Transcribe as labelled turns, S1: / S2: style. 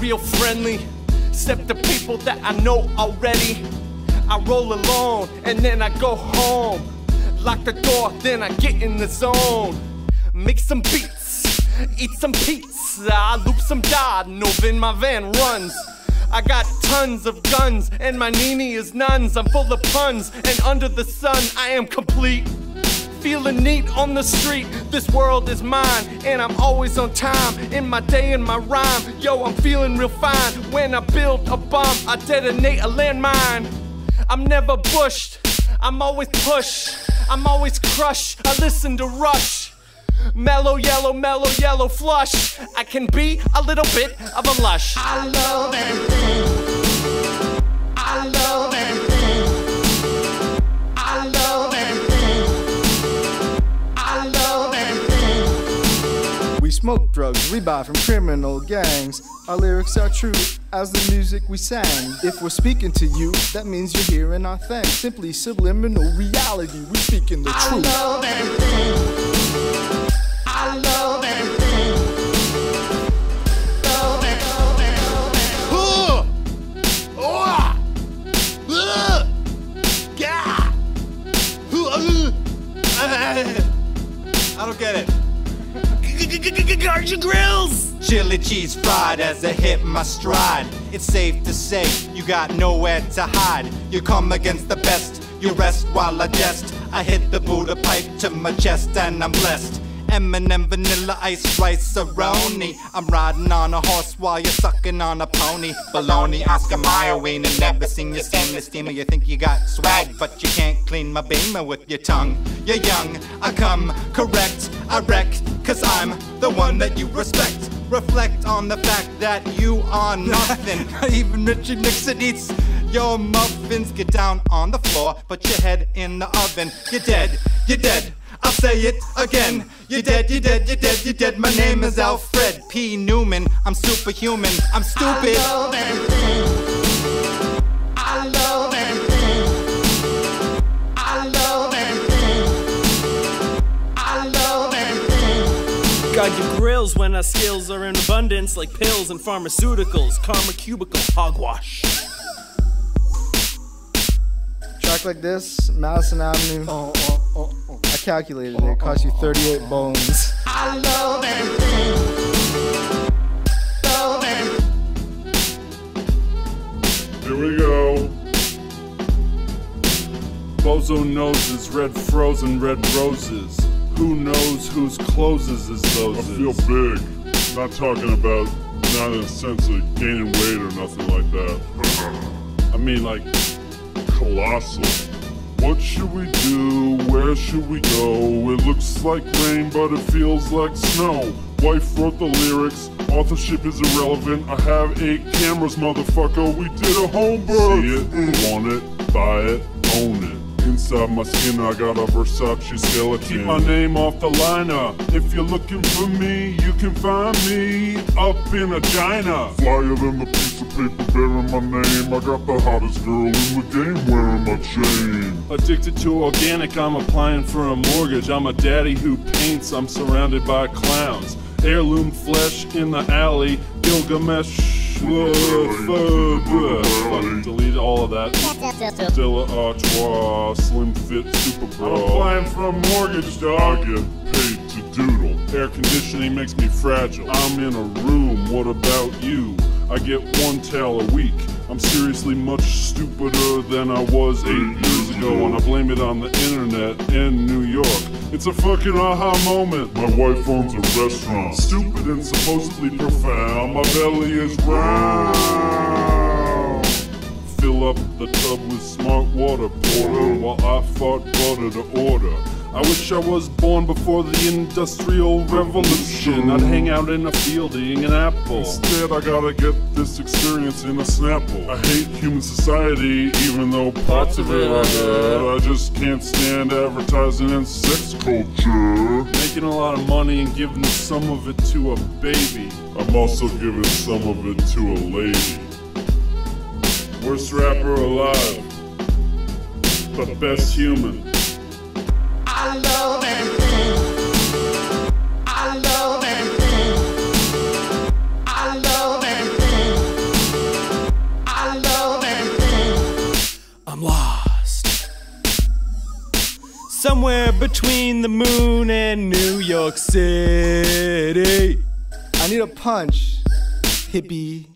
S1: Real friendly, except the people that I know already. I roll alone and then I go home. Lock the door, then I get in the zone. Make some beats, eat some pizza. I loop some dad, no then my van runs. I got tons of guns, and my nini is nuns. I'm full of puns, and under the sun, I am complete. Feeling neat on the street, this world is mine, and I'm always on time in my day and my rhyme. Yo, I'm feeling real fine. When I build a bomb, I detonate a landmine. I'm never bushed, I'm always push, I'm always crush. I listen to Rush. Mellow yellow, mellow yellow flush. I can be a little bit of a lush.
S2: I love everything. I love
S3: smoke drugs, we buy from criminal gangs. Our lyrics are true as the music we sang. If we're speaking to you, that means you're hearing our thing. Simply subliminal reality, we're speaking the
S2: I
S3: truth.
S2: love everything. I love everything.
S1: Guardian Grills!
S4: Chili cheese fried as I hit my stride. It's safe to say you got nowhere to hide. You come against the best, you rest while I jest. I hit the Buddha pipe to my chest and I'm blessed. Eminem, vanilla, ice, rice, aroni. I'm riding on a horse while you're sucking on a pony. Baloney, Oscar Mayer, ain't never seen you stainless steamer. You think you got swag, but you can't clean my beamer with your tongue. You're young, I come correct, I wreck, cause I'm the one that you respect. Reflect on the fact that you are nothing. Even Richard Nixon eats your muffins. Get down on the floor, put your head in the oven. You're dead, you're dead. I'll say it again. You're dead, you're dead, you're dead, you're dead. My name is Alfred P. Newman. I'm superhuman. I'm stupid.
S2: I love everything. I love everything. I love everything. I love everything.
S1: Guard your grills when our skills are in abundance, like pills and pharmaceuticals. Karma cubicle, hogwash.
S3: Track like this, Madison Avenue. I calculated it. It cost you 38 bones.
S2: I love everything. Love everything.
S5: Here we go. Bozo noses, red frozen, red roses. Who knows whose closes is those? I feel big. Not talking about, not in a sense of gaining weight or nothing like that. I mean, like, colossal. What should we do? Where should we go? It looks like rain, but it feels like snow. Wife wrote the lyrics. Authorship is irrelevant. I have eight cameras, motherfucker. We did a home birth. See it, want it, buy it, own it. Inside my skin, I got a Versace skeleton. Keep my name off the lineup. If you're looking for me, you can find me up in a China. Flyer than a piece of paper bearing my name. I got the hottest girl in the game wearing my chain. Addicted to organic, I'm applying for a mortgage. I'm a daddy who paints, I'm surrounded by clowns. Heirloom flesh in the alley, Gilgamesh. Whoa, fuck, fuck, delete all of that. Stella Artois, Slim Fit, Super Bra. I'm applying for a mortgage, dog. I get paid to doodle. Air conditioning makes me fragile. I'm in a room, what about you? I get one towel a week. I'm seriously much stupider than I was eight years ago, and I blame it on the internet in New York. It's a fucking aha moment. My wife owns a restaurant. Stupid and supposedly profound. My belly is round. Fill up the tub with smart water porter while I fart butter to order. I wish I was born before the industrial revolution. I'd hang out in a field eating an apple. Instead, I gotta get this experience in a Snapple. I hate human society, even though parts of it are good. I just can't stand advertising and sex culture. Making a lot of money and giving some of it to a baby. I'm also giving some of it to a lady. Worst rapper alive, but best human.
S2: Somewhere between the moon and New York City.
S3: I need a punch, hippie.